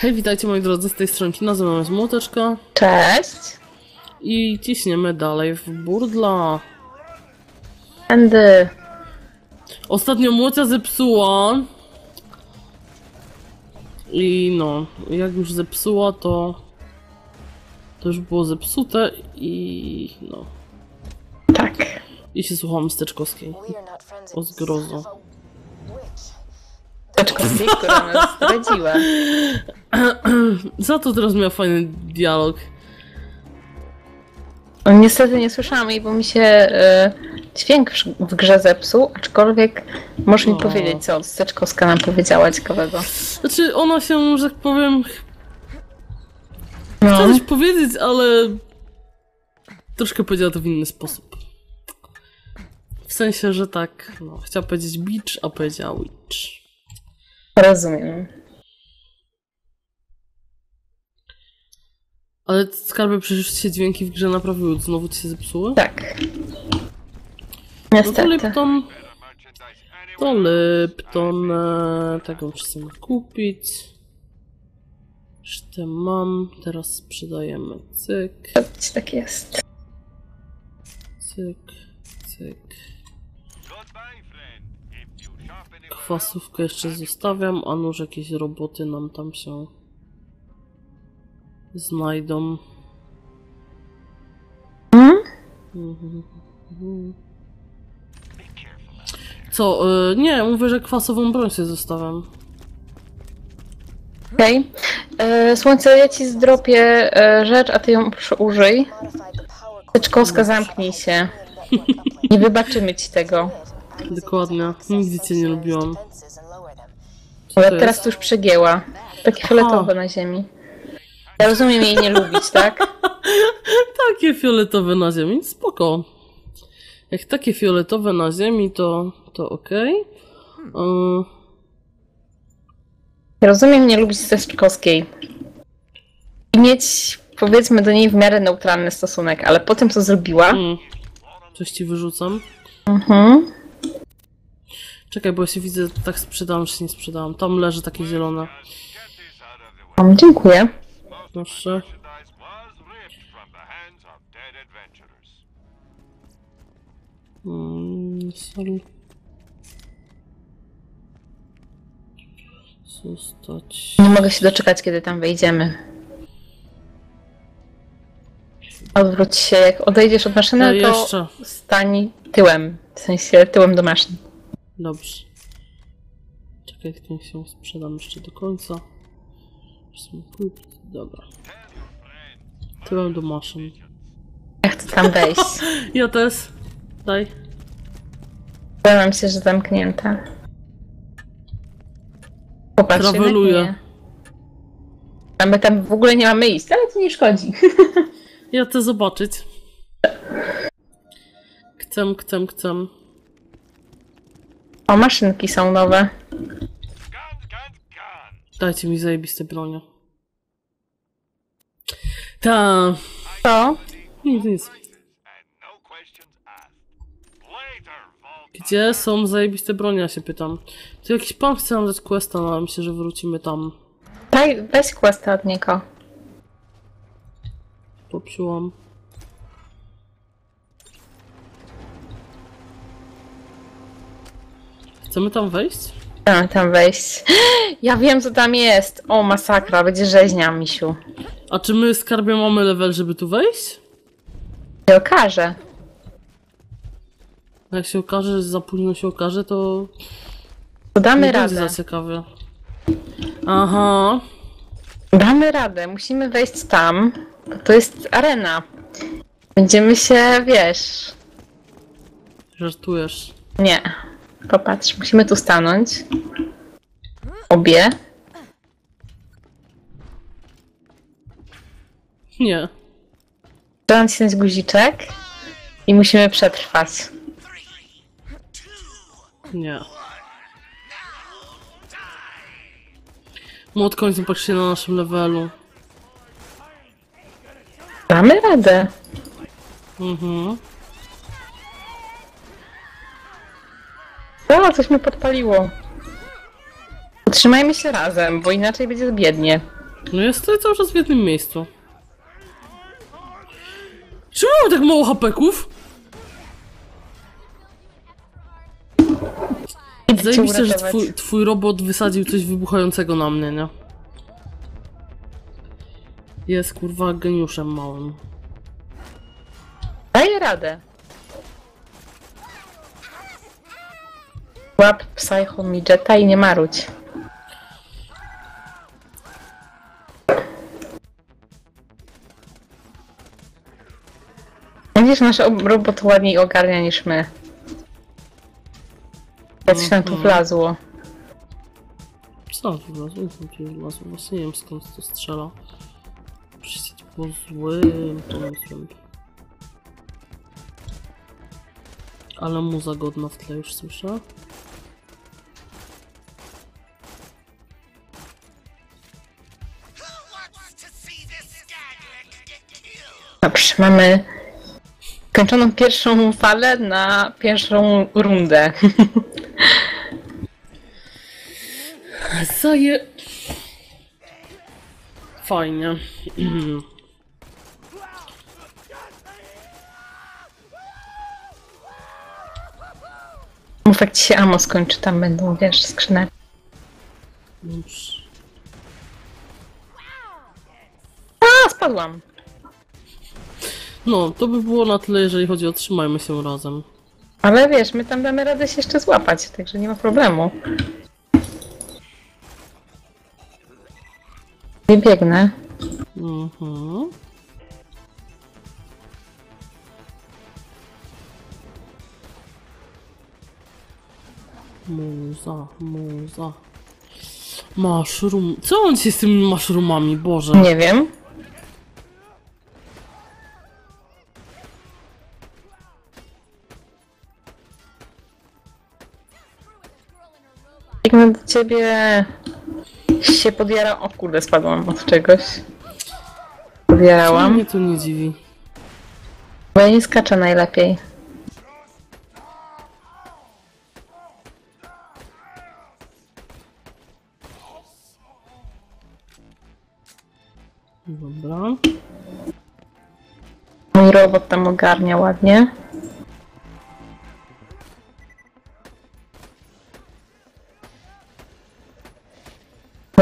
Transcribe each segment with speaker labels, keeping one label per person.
Speaker 1: Hej, witajcie moi drodzy z tej stronki, nazywam jest Młoteczka
Speaker 2: Cześć.
Speaker 1: i ciśniemy dalej w burdla.
Speaker 2: Andy.
Speaker 1: Ostatnio Młocia zepsuła i no, jak już zepsuła to to już było zepsute i no,
Speaker 2: Tak.
Speaker 1: i się słucham Steczkowskiej. O zgrozo.
Speaker 2: Toczkowskiej, która nas zdradziła.
Speaker 1: Za to teraz miał fajny dialog.
Speaker 2: No, niestety nie słyszałam jej, bo mi się e, dźwięk w, w grze zepsuł, aczkolwiek możesz mi
Speaker 1: O.
Speaker 2: powiedzieć, co Steczkowska nam powiedziała ciekawego.
Speaker 1: Znaczy, ona się, że tak powiem,
Speaker 2: No.
Speaker 1: Chciała coś powiedzieć, ale troszkę powiedziała to w inny sposób. W sensie, że tak, no, chciała powiedzieć beach, a powiedziała witch.
Speaker 2: Rozumiem.
Speaker 1: Ale skarby, przecież się dźwięki w grze naprawiły, znowu ci się zepsuły?
Speaker 2: Tak.
Speaker 1: No to
Speaker 2: Niestety.
Speaker 1: Lipton... To Lipton... E, tego muszę sobie kupić. Resztę mam, teraz sprzedajemy. Cyk,
Speaker 2: Tak jest.
Speaker 1: cyk, cyk. Kwasówkę jeszcze zostawiam, a nuż jakieś roboty nam tam się znajdą. Co? y, nie, mówię, że kwasową broń sobie zostawiam.
Speaker 2: Okej. E, Słońce, ja ci zdropię e, rzecz, a ty ją proszę użyj. Zamknij się. Nie wybaczymy ci tego.
Speaker 1: Dokładnie. Nigdy cię nie lubiłam.
Speaker 2: Ale
Speaker 1: to
Speaker 2: teraz
Speaker 1: jest?
Speaker 2: to już przegięła. Takie fioletowe na ziemi. Ja rozumiem jej nie lubić, tak?
Speaker 1: Takie fioletowe na ziemi, spoko. Jak takie fioletowe na ziemi, to, to okej. Y,
Speaker 2: Ja rozumiem nie lubić Steczkowskiej. I mieć, powiedzmy, do niej w miarę neutralny stosunek, ale po tym, co zrobiła...
Speaker 1: mm. Coś ci wyrzucam.
Speaker 2: Mhm.
Speaker 1: Czekaj, bo ja się widzę, tak sprzedałam, czy nie sprzedałam. Tam leży takie zielone.
Speaker 2: O, dziękuję.
Speaker 1: Proszę. Mm, sorry. Zostać.
Speaker 2: Nie mogę się doczekać, kiedy tam wejdziemy. Odwróć się, jak odejdziesz od maszyny,
Speaker 1: No
Speaker 2: to
Speaker 1: jeszcze.
Speaker 2: stań tyłem. W sensie tyłem do maszyny.
Speaker 1: Dobrze. Czekaj, niech się sprzedam jeszcze do końca. Dobra. Tyłem do maszyn.
Speaker 2: Ja chcę tam wejść.
Speaker 1: Ja też. Daj.
Speaker 2: Bałam się, że zamknięta. Popatrz,
Speaker 1: Traweluję.
Speaker 2: A my tam w ogóle nie mamy iść, ale to nie szkodzi.
Speaker 1: Ja chcę zobaczyć. Chcę, chcę, chcę.
Speaker 2: O, maszynki są nowe.
Speaker 1: Dajcie mi zajebiste bronie. Ta.
Speaker 2: Co?
Speaker 1: Nic, nic. Gdzie są zajebiste bronie, ja się pytam. Tu jakiś pan chce nam dać questa, no ale myślę, że wrócimy tam.
Speaker 2: Daj, weź questa od niego.
Speaker 1: Popsiłam. Chcemy tam wejść?
Speaker 2: Chcemy tam wejść. Ja wiem, co tam jest. O, masakra, będzie rzeźnia, misiu.
Speaker 1: A czy my skarbie mamy level, żeby tu wejść?
Speaker 2: się okaże.
Speaker 1: Jak się okaże, że za późno się okaże, to
Speaker 2: To damy
Speaker 1: nie
Speaker 2: radę.
Speaker 1: za ciekawie. Aha.
Speaker 2: Damy radę. Musimy wejść tam. To jest arena. Będziemy się, wiesz...
Speaker 1: Żartujesz.
Speaker 2: Nie. Popatrz, musimy tu stanąć. Obie.
Speaker 1: Nie.
Speaker 2: Trzeba nacisnąć guziczek. I musimy przetrwać.
Speaker 1: Nie. Młot końcem patrzcie na naszym levelu.
Speaker 2: Damy radę.
Speaker 1: Mhm.
Speaker 2: O, coś mnie podpaliło. Trzymajmy się razem, bo inaczej będzie biednie.
Speaker 1: No jest tutaj cały czas w jednym miejscu. Czemu mam tak mało hapeków?
Speaker 2: Cię
Speaker 1: Zajebiście, że
Speaker 2: uratować.
Speaker 1: twój, twój robot wysadził coś wybuchającego na mnie, nie? Jest kurwa geniuszem małym.
Speaker 2: Daję radę. Łap Psycho Midgeta i nie marudź. Widzisz, nasz ob- robot ładniej ogarnia niż my. Coś nam tu wlazło.
Speaker 1: Co tu wlazło? Co tu wlazło? Właśnie nie wiem skąd to strzela. Przecież to było złym pomysłem. Ale muza godna w tle już słyszę.
Speaker 2: Dobrze, mamy skończoną pierwszą falę na pierwszą rundę.
Speaker 1: Zaje... Fajnie.
Speaker 2: Mów jak ci się amo skończy, tam będą, wiesz.
Speaker 1: Dobrze.
Speaker 2: A, spadłam.
Speaker 1: No, to by było na tyle, jeżeli chodzi o trzymajmy się razem.
Speaker 2: Ale wiesz, my tam damy radę się jeszcze złapać, także nie ma problemu. Nie biegnę.
Speaker 1: Mhm. Muza, muza. Mushroom. Co on się z tymi mushroomami, Boże?
Speaker 2: Nie wiem. Biegnę do ciebie. Się podjara. O kurde, spadłam od czegoś.
Speaker 1: Co
Speaker 2: Podjarałam.
Speaker 1: mnie to nie dziwi.
Speaker 2: Bo ja nie skaczę najlepiej.
Speaker 1: Dobra.
Speaker 2: Mój robot tam ogarnia ładnie.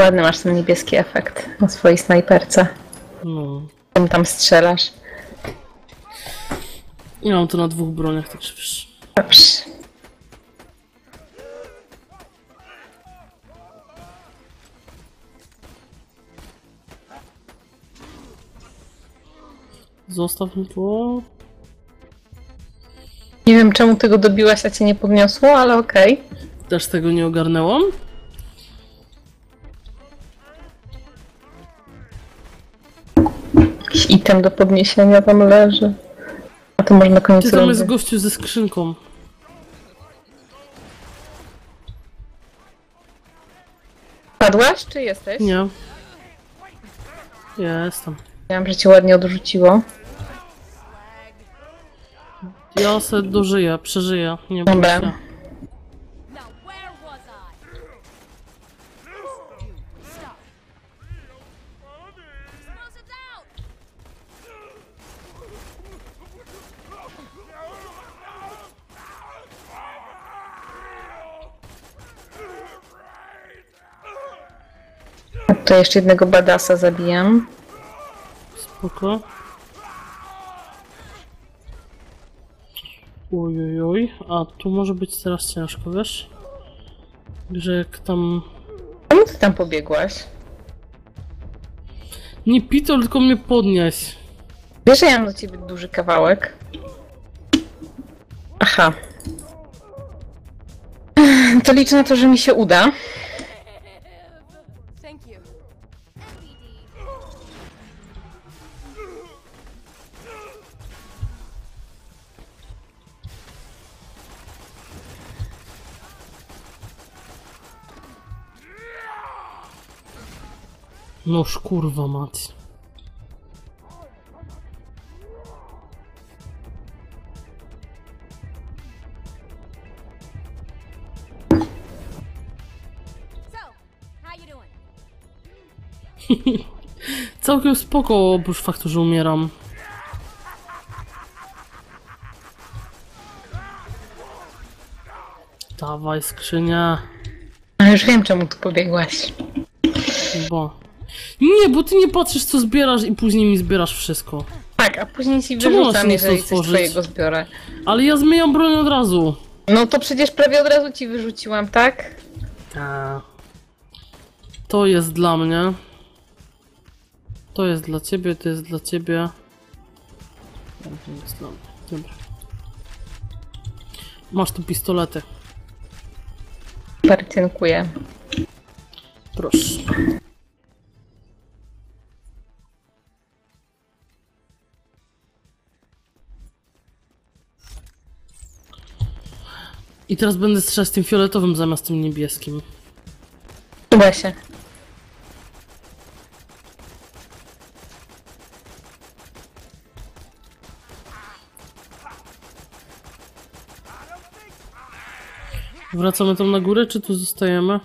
Speaker 2: Ładny masz ten niebieski efekt na swojej snajperce.
Speaker 1: No.
Speaker 2: Tym tam strzelasz.
Speaker 1: Ja mam to na dwóch broniach, tak wiesz.
Speaker 2: Dobrze.
Speaker 1: Zostaw mi to.
Speaker 2: Nie wiem czemu ty go dobiłaś, a cię nie podniosło, ale okej.
Speaker 1: Też tego nie ogarnęłam.
Speaker 2: Item do podniesienia tam leży. A to może na koniec
Speaker 1: Ty tam
Speaker 2: rundy.
Speaker 1: jest gościu ze skrzynką.
Speaker 2: Padłaś, czy jesteś?
Speaker 1: Nie. Jestem.
Speaker 2: Miałam, że cię ładnie odrzuciło.
Speaker 1: Ja se dożyję, przeżyję. Nie bój
Speaker 2: Dobra.
Speaker 1: się.
Speaker 2: To jeszcze jednego badasa zabijam.
Speaker 1: Spoko. Ojojoj, a tu może być teraz ciężko, wiesz? Że jak tam...
Speaker 2: Czemu ty tam pobiegłaś?
Speaker 1: Nie pitol, tylko mnie podnieś.
Speaker 2: Wiesz, że ja mam do ciebie duży kawałek. Aha. To liczę na to, że mi się uda.
Speaker 1: Noż kurwa mać. Całkiem spoko, oprócz faktu, że umieram. Dawaj skrzynia,
Speaker 2: A już wiem, czemu tu pobiegłaś.
Speaker 1: bo... Nie, bo ty nie patrzysz co zbierasz i później mi zbierasz wszystko.
Speaker 2: Tak, a później ci
Speaker 1: Czemu ona się
Speaker 2: wyrzucam,
Speaker 1: nie chce
Speaker 2: jeżeli coś
Speaker 1: otworzyć?
Speaker 2: twojego zbiorę.
Speaker 1: Ale ja zmieniam broń od razu.
Speaker 2: No to przecież prawie od razu ci wyrzuciłam, tak?
Speaker 1: Ta. To jest dla mnie. To jest dla ciebie, to jest dla ciebie. To jest dla mnie. Dobra. Masz tu pistolety.
Speaker 2: Super, dziękuję.
Speaker 1: Proszę. I teraz będę strzelać tym fioletowym zamiast tym niebieskim.
Speaker 2: Chyba się.
Speaker 1: Wracamy tam na górę, czy tu zostajemy?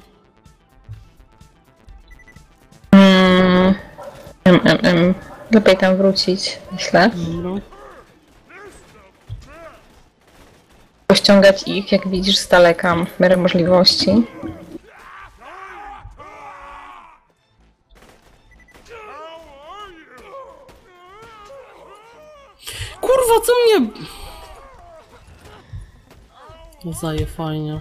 Speaker 2: Mm, em, em, em. Lepiej tam wrócić, myślę.
Speaker 1: Dobra.
Speaker 2: Pościągać ich, jak widzisz, z daleka w miarę możliwości.
Speaker 1: Kurwa, co mnie... Zaje fajnie.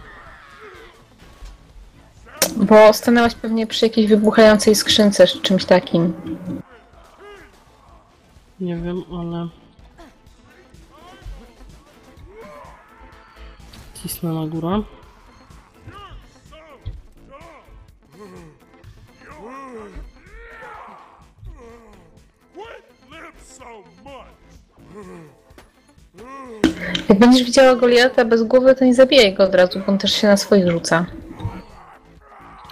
Speaker 2: Bo stanęłaś pewnie przy jakiejś wybuchającej skrzynce czy czymś takim.
Speaker 1: Nie wiem, ale... Cisnę na górę.
Speaker 2: Jak będziesz widziała Goliata bez głowy, to nie zabijaj go od razu, bo on też się na swoich rzuca.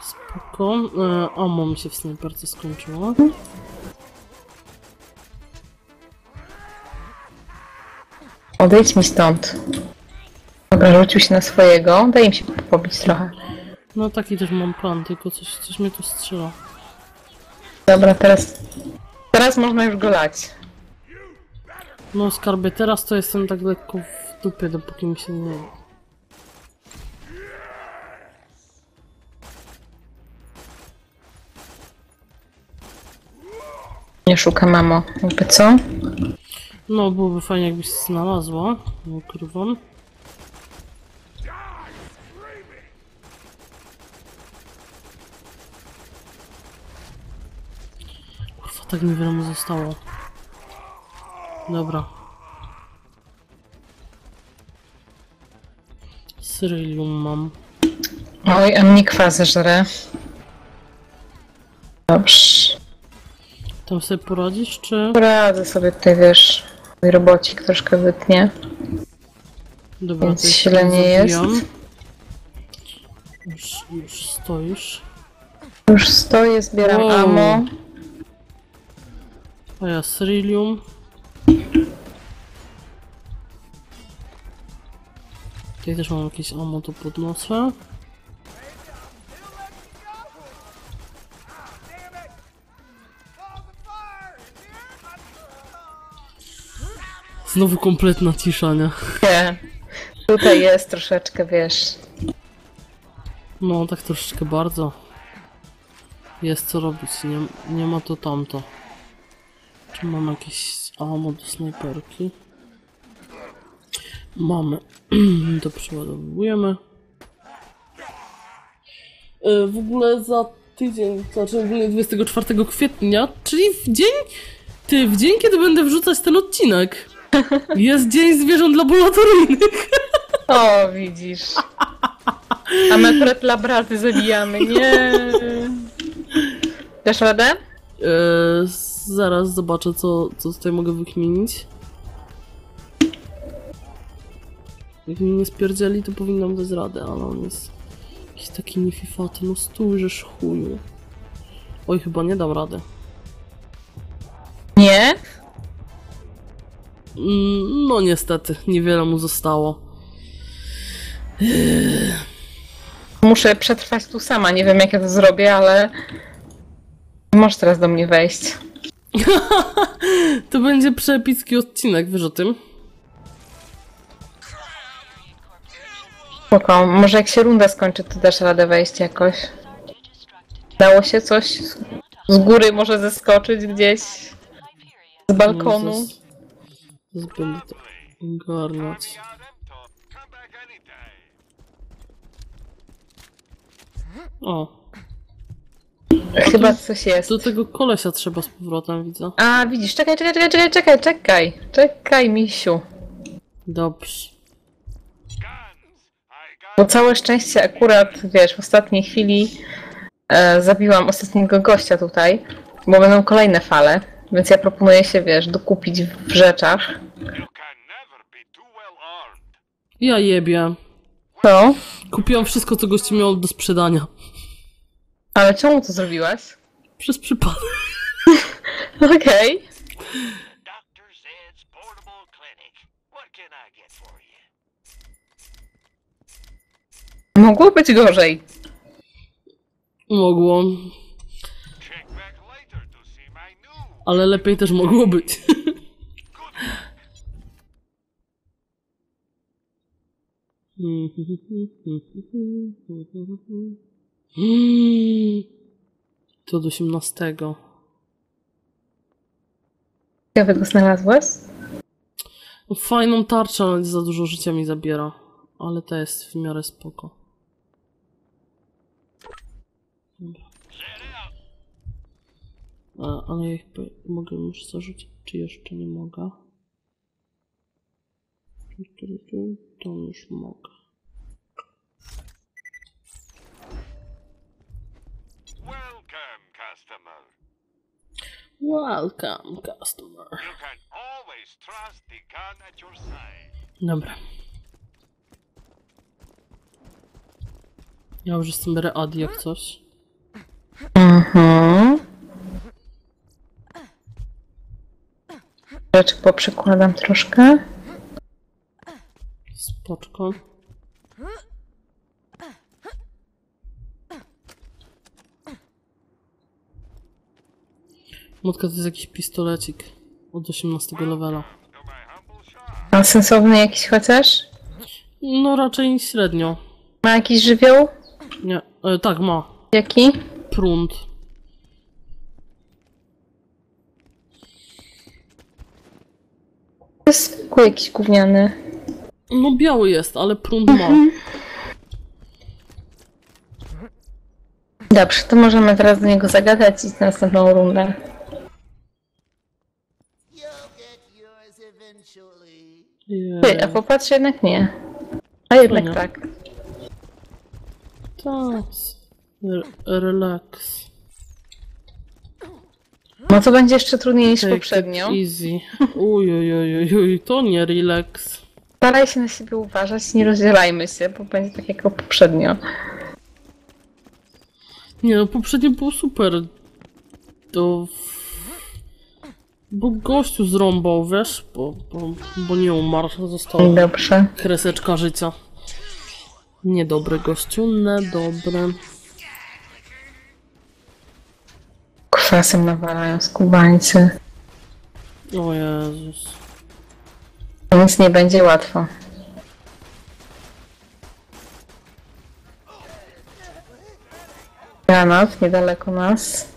Speaker 1: Spoko. E, mi się w snajperce skończyło.
Speaker 2: Odejdź mi stąd. Dobra, rzucił się na swojego. Daj im się pobić trochę.
Speaker 1: No taki też mam plan, tylko coś, coś mnie tu strzela.
Speaker 2: Dobra, teraz... Teraz można już go lać.
Speaker 1: No skarbie, teraz to jestem tak lekko w dupie, dopóki mi się nie...
Speaker 2: Nie szuka mamo. Jakby co?
Speaker 1: No, byłoby fajnie jakbyś znalazła. Nie ukrywam. Kurwa, tak niewiele mu zostało. Dobra. Syrylium mam.
Speaker 2: Oj, a mnie kwazę żre. Dobrze.
Speaker 1: Tam sobie poradzisz, czy...
Speaker 2: Poradzę sobie tutaj, wiesz, mój robocik troszkę wytnie.
Speaker 1: Dobra,
Speaker 2: Więc źle nie jest.
Speaker 1: Już, już stoisz.
Speaker 2: Już stoję, zbieram
Speaker 1: Wow.
Speaker 2: ammo.
Speaker 1: A ja Cyrillium. Tutaj też mam jakieś ammo, to podnoszę. Znowu kompletna cisza, nie?
Speaker 2: Nie. Tutaj jest troszeczkę, wiesz.
Speaker 1: No, tak troszeczkę bardzo. Jest co robić, nie, nie ma to tamto. Mam jakieś ammo do snajperki? Mamy. to przeładowujemy. E, W ogóle za tydzień, znaczy ogólnie 24 kwietnia, czyli w dzień, ty, w dzień, kiedy będę wrzucać ten odcinek. Jest Dzień Zwierząt Laboratoryjnych.
Speaker 2: O, widzisz. A my akurat labraty zabijamy, nie. Dasz radę?
Speaker 1: E, zaraz zobaczę, co, co tutaj mogę wykminić. Jak mi nie spierdzieli, to powinnam dać radę, ale on jest jakiś taki niefifaty. No stój, żeż chuju. Oj, chyba nie dam rady.
Speaker 2: Nie?
Speaker 1: Mm, No niestety, niewiele mu zostało.
Speaker 2: Muszę przetrwać tu sama. Nie wiem, jak ja to zrobię, ale Możesz teraz do mnie wejść.
Speaker 1: To będzie przepicki odcinek, wiesz o tym?
Speaker 2: Spoko. Może jak się runda skończy, to dasz radę wejść jakoś. Dało się coś? Z góry może zeskoczyć gdzieś? Z balkonu?
Speaker 1: Jezus. Zaraz będę to. O,
Speaker 2: Chyba coś jest.
Speaker 1: do tego kolesia trzeba z powrotem, widzę.
Speaker 2: A, widzisz, czekaj, czekaj, czekaj, czekaj, czekaj, czekaj. Czekaj, misiu.
Speaker 1: Dobrze.
Speaker 2: Bo całe szczęście akurat, wiesz, w ostatniej chwili e, zabiłam ostatniego gościa tutaj, bo będą kolejne fale, więc ja proponuję się, wiesz, dokupić w rzeczach.
Speaker 1: Ja jebie.
Speaker 2: No,
Speaker 1: Kupiłam wszystko, co gości miał do sprzedania.
Speaker 2: Ale czemu to zrobiłaś?
Speaker 1: Przez przypadek.
Speaker 2: Okej.
Speaker 3: Dr. Zed's Portable Clinic. What can I get for you?
Speaker 2: Mogło być gorzej.
Speaker 1: Mogło,
Speaker 3: Check back later to see my new.
Speaker 1: ale lepiej też mogło być. To do 18.
Speaker 2: Ciekawego znalazłaś?
Speaker 1: No, Fajną tarczę, ale za dużo życia mi zabiera. Ale to jest w miarę spoko. Dobra. A, ale ja ich po- mogę już zarzucić, czy jeszcze nie mogę? To już mogę.
Speaker 3: Customer.
Speaker 1: Welcome, customer.
Speaker 3: You can always trust the gun at your side.
Speaker 1: Dobra. Ja już jestem ready jak coś.
Speaker 2: Mhm. Rzeczy poprzekładam troszkę.
Speaker 1: Spoczko. Motka to jest jakiś pistolecik od 18 levela.
Speaker 2: A sensowny jakiś chociaż?
Speaker 1: No raczej średnio.
Speaker 2: Ma jakiś żywioł?
Speaker 1: Nie, e, tak ma.
Speaker 2: Jaki?
Speaker 1: Prąd.
Speaker 2: To jest zwykły jakiś gówniany.
Speaker 1: No biały jest, ale prąd ma.
Speaker 2: Dobrze, to możemy teraz do niego zagadać i iść na następną rundę. Ty, a popatrz jednak nie. A jednak
Speaker 1: nie?
Speaker 2: tak.
Speaker 1: Tak. Re- Relax.
Speaker 2: No to będzie jeszcze trudniej niż
Speaker 1: Take
Speaker 2: poprzednio.
Speaker 1: easy. Uj, uj, uj, uj, to nie relax.
Speaker 2: Staraj się na siebie uważać, nie rozdzielajmy się, bo będzie tak jak poprzednio.
Speaker 1: Nie no, poprzednio było super. To... Bo gościu zrąbał, wiesz? Bo, bo, bo nie umarł, została
Speaker 2: Dobrze.
Speaker 1: kreseczka życia. Niedobry gościu, niedobry.
Speaker 2: Kwasem nawalają skubańcy.
Speaker 1: O Jezus.
Speaker 2: Więc nie będzie łatwo. Granat niedaleko nas.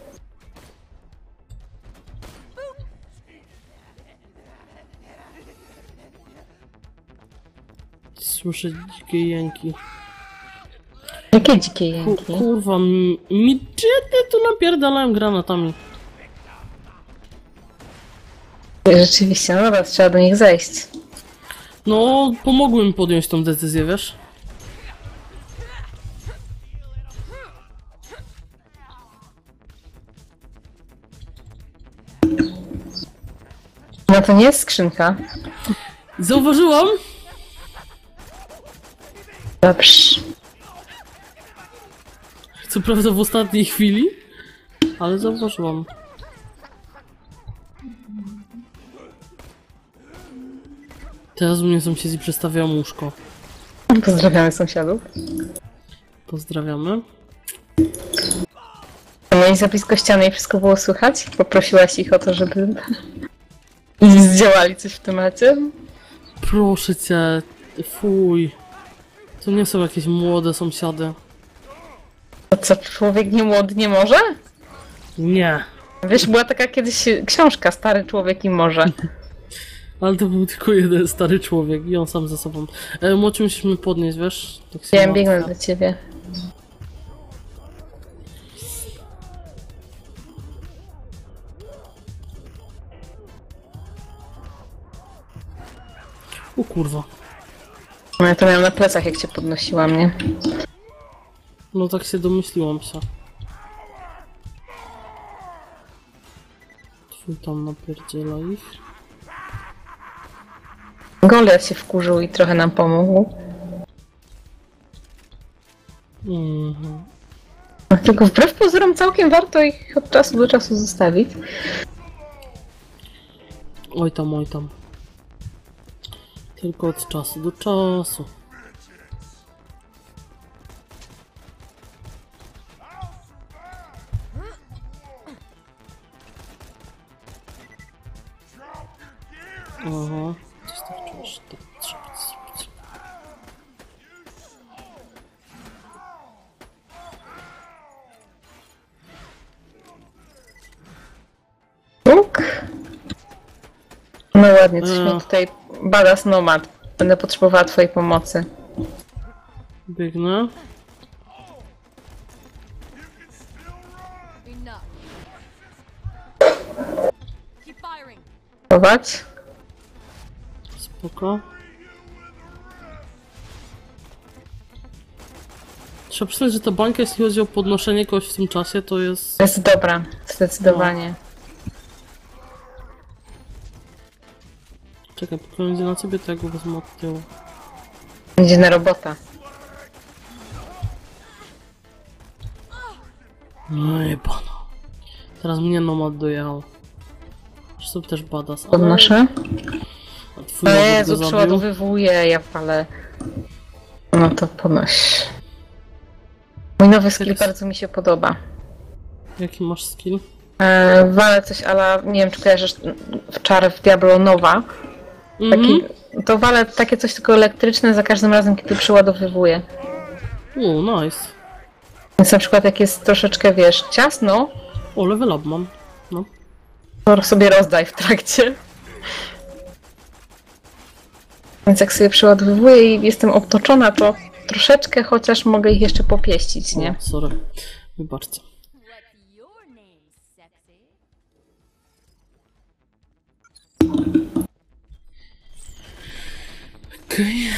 Speaker 1: Słyszę dzikie jęki.
Speaker 2: Jakie dzikie
Speaker 1: Ku,
Speaker 2: jęki.
Speaker 1: kurwa, mi, ty tu napierdalałem granatami.
Speaker 2: Rzeczywiście, no dobra, trzeba do nich zejść.
Speaker 1: No, pomogły mi podjąć tą decyzję, wiesz?
Speaker 2: No to nie jest skrzynka.
Speaker 1: Zauważyłam,
Speaker 2: Dobrze.
Speaker 1: co prawda w ostatniej chwili, ale zauważyłam. Teraz u mnie sąsiedzi przestawiają łóżko.
Speaker 2: Pozdrawiamy sąsiadów.
Speaker 1: Pozdrawiamy.
Speaker 2: Miałeś za blisko ściany i wszystko było słychać? Poprosiłaś ich o to, żeby zdziałali coś w temacie?
Speaker 1: Proszę cię, fuj. To nie są jakieś młode sąsiady.
Speaker 2: To co, człowiek nie młody nie może?
Speaker 1: Nie.
Speaker 2: Wiesz, była taka kiedyś książka Stary człowiek i może.
Speaker 1: Ale to był tylko jeden stary człowiek i on sam ze sobą. E, musimy podnieść, wiesz? Tak martwię.
Speaker 2: biegnę do ciebie.
Speaker 1: O kurwa.
Speaker 2: No Ja to miałam na plecach, jak cię podnosiłam, nie?
Speaker 1: No tak się domyśliłam się. Twój tam napierdziela ich.
Speaker 2: Goliat się wkurzył i trochę nam pomógł.
Speaker 1: Mhm.
Speaker 2: Tylko wbrew pozorom całkiem warto ich od czasu do czasu zostawić.
Speaker 1: Oj tam, oj tam. Tylko od czasu do czasu. Aha, coś tak czujesz, tak trzeba zrobić.
Speaker 2: Łuk. No ładnie, coś mi tutaj badass nomad. Będę potrzebowała twojej pomocy.
Speaker 1: Biegnę.
Speaker 2: Chować.
Speaker 1: Spoko. Trzeba przyznać, że ta bańka, jeśli chodzi o podnoszenie kogoś w tym czasie, to jest...
Speaker 2: Jest dobra, zdecydowanie.
Speaker 1: Czekaj, idzie na ciebie, to ja go wezmę od tyłu.
Speaker 2: Idzie na robota.
Speaker 1: No i pana. Teraz mnie nomad dojechał. Zresztą też badass. ale-
Speaker 2: Podnoszę. O Jezu, przeładowywuję, ja palę. No to podnoś. Mój nowy skill
Speaker 1: Teraz-
Speaker 2: bardzo mi się podoba.
Speaker 1: Jaki masz skill?
Speaker 2: E, walę coś ale nie wiem czy kojarzysz w czar w Diablo Nowa. Taki,
Speaker 1: Mhm.
Speaker 2: To walę takie coś tylko elektryczne za każdym razem, kiedy przeładowywuję.
Speaker 1: O, nice.
Speaker 2: Więc na przykład jak jest troszeczkę, wiesz, ciasno,
Speaker 1: O, level up mam. No.
Speaker 2: to sobie rozdaj w trakcie. Więc jak sobie przeładowywuję i jestem obtoczona, to troszeczkę chociaż mogę ich jeszcze popieścić, nie?
Speaker 1: O, sorry. Wybaczcie. Okej.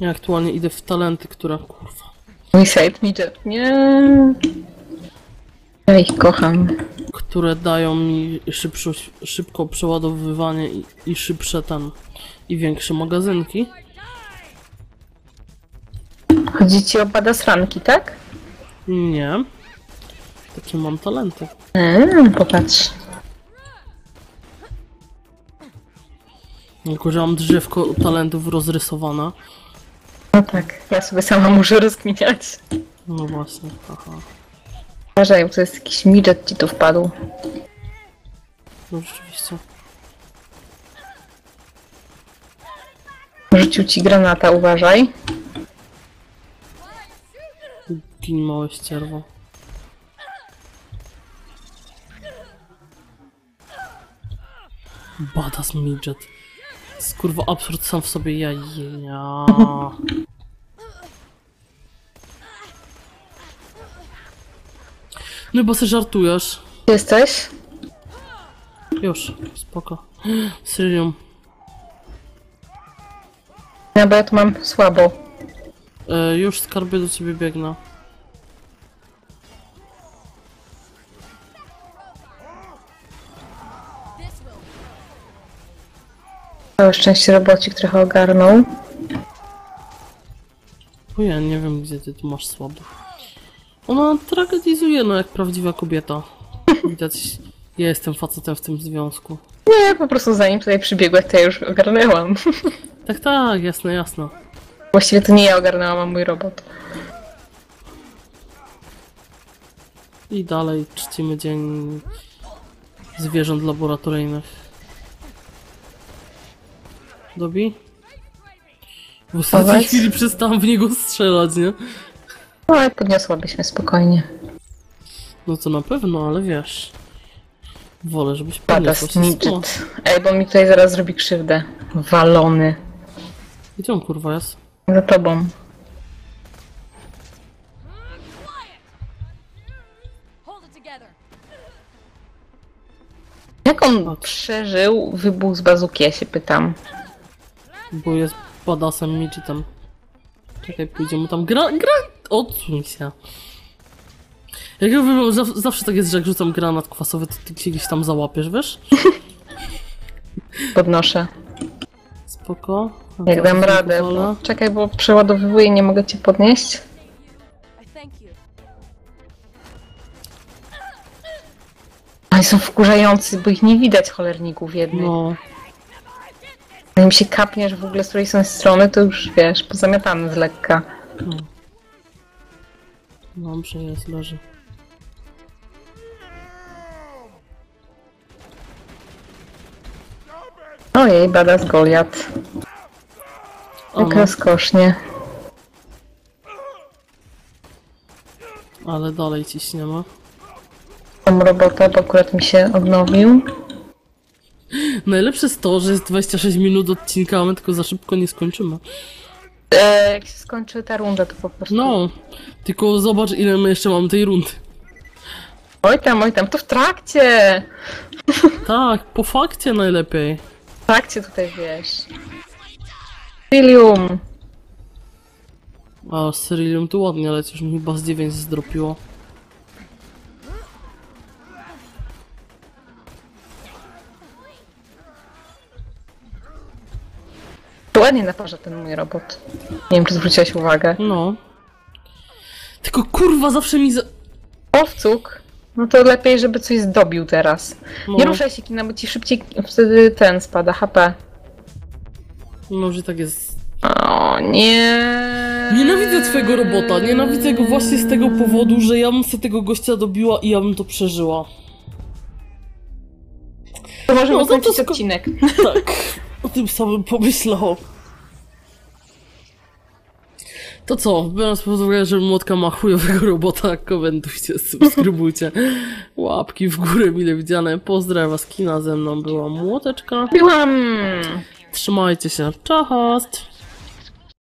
Speaker 1: Ja aktualnie idę w talenty, które... Kurwa.
Speaker 2: Mój side midget, nie. Ja ich kocham.
Speaker 1: które dają mi szybsze, szybko przeładowywanie i, i szybsze ten i większe magazynki.
Speaker 2: Chodzi ci o badasranki, tak?
Speaker 1: Nie. Takie mam talenty.
Speaker 2: Eee, popatrz.
Speaker 1: Tylko, że mam drzewko talentów rozrysowane.
Speaker 2: No tak, ja sobie sama muszę rozkminiać.
Speaker 1: No właśnie, haha.
Speaker 2: Uważaj, bo to jest jakiś midget ci tu wpadł.
Speaker 1: No rzeczywiście.
Speaker 2: Rzucił ci granata, uważaj.
Speaker 1: Gin małe ścierwo. Badass midget. Jest kurwa absurd sam w sobie, ja ja. No bo sobie żartujesz.
Speaker 2: Jesteś?
Speaker 1: Już, spoko. Syrium.
Speaker 2: Ja, bo ja tu mam słabo.
Speaker 1: E, już skarbie do ciebie biegnę.
Speaker 2: Całe szczęście robocik trochę ogarnął.
Speaker 1: Bo ja nie wiem, gdzie ty tu masz słabo. Ona tragedizuje, no jak prawdziwa kobieta. Widać, ja jestem facetem w tym związku.
Speaker 2: Nie, po prostu zanim tutaj przybiegłeś, to ja już ogarnęłam.
Speaker 1: Tak, tak, jasne, jasne.
Speaker 2: Właściwie to nie ja ogarnęłam, a mój robot.
Speaker 1: I dalej czcimy dzień zwierząt laboratoryjnych. Dobi? W ostatniej chwili przestałam w niego strzelać, nie?
Speaker 2: No ale podniosłabyś mnie spokojnie.
Speaker 1: No to na pewno, ale wiesz. Wolę, żebyś
Speaker 2: Patas
Speaker 1: podniosła się.
Speaker 2: Ej, bo mi tutaj zaraz zrobi krzywdę. Walony.
Speaker 1: Gdzie on kurwa jest?
Speaker 2: Za tobą.
Speaker 4: Hold it together.
Speaker 2: Jak on przeżył wybuch z bazuki, ja się pytam.
Speaker 1: Bo jest badasem midgetem. Czekaj, pójdzie mu tam gra... gra... Odsuń się. Jak ja wiem, zaw- zawsze tak jest, że jak rzucam granat kwasowy, to ty się gdzieś tam załapiesz, wiesz?
Speaker 2: Podnoszę.
Speaker 1: Spoko. A
Speaker 2: Jak dam radę. Bo... Czekaj, bo przeładowywuję, nie mogę cię podnieść. Oni są wkurzający, bo ich nie widać cholerników jednych.
Speaker 1: No,
Speaker 2: Zanim się kapniesz w ogóle z której są strony, to już wiesz, pozamiatany z lekka.
Speaker 1: dobrze jest, leży.
Speaker 2: Ojej, bada z Goliat. Jak
Speaker 1: no,
Speaker 2: rozkosznie.
Speaker 1: ale dalej ciśniemy.
Speaker 2: Mam robota, bo akurat mi się odnowił.
Speaker 1: Najlepsze jest to, że jest 26 minut odcinka, a my tylko za szybko nie skończymy.
Speaker 2: E, jak się skończy ta runda, to po prostu...
Speaker 1: No, tylko zobacz ile my jeszcze mamy tej rundy.
Speaker 2: Oj tam, oj tam, to w trakcie!
Speaker 1: Tak, po fakcie najlepiej.
Speaker 2: W trakcie tutaj, wiesz. Filium!
Speaker 1: A Cyrilium tu ładnie lecisz, mi chyba z 9 zdropiło.
Speaker 2: Ładnie naparza ten mój robot. Nie wiem, czy zwróciłaś uwagę.
Speaker 1: No. Tylko kurwa zawsze mi za...
Speaker 2: Owcuk! No to lepiej, żeby coś zdobił teraz.
Speaker 1: No,
Speaker 2: Nie ruszaj się, Kina, bo ci szybciej wtedy ten spada, HP.
Speaker 1: no, że tak jest.
Speaker 2: O nie.
Speaker 1: Nienawidzę twojego robota, nienawidzę go właśnie z tego powodu, że ja bym sobie tego gościa dobiła i ja bym to przeżyła.
Speaker 2: To możemy
Speaker 1: No, to
Speaker 2: kończyć
Speaker 1: sko-
Speaker 2: odcinek.
Speaker 1: Tak, o tym samym pomyślał. To co, biorąc pod uwagę, że Młotka ma chujowego robota, komentujcie, subskrybujcie, łapki w górę, mile widziane, pozdrawiam was, kina ze mną była Młoteczka,
Speaker 2: Byłam.
Speaker 1: trzymajcie się, cześć!